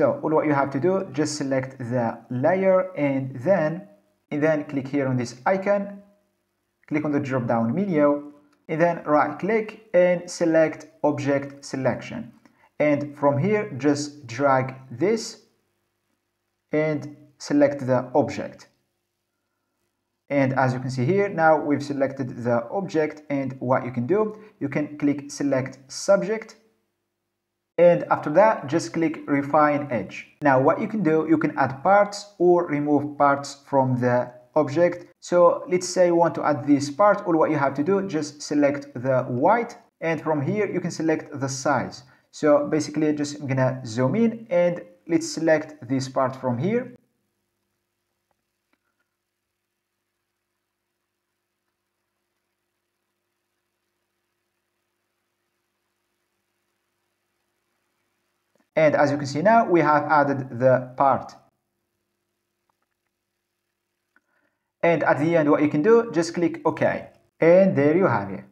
So all what you have to do, just select the layer and then, and then click here on this icon, click on the drop down menu, and then right click and select object selection. And from here, just drag this and select the object. And as you can see here, now we've selected the object and what you can do, you can click select subject and after that just click refine edge. Now what you can do, you can add parts or remove parts from the object. So let's say you want to add this part, all what you have to do, just select the white and from here you can select the size. So basically just I'm gonna zoom in and let's select this part from here and as you can see now we have added the part. And at the end what you can do just click OK. And there you have it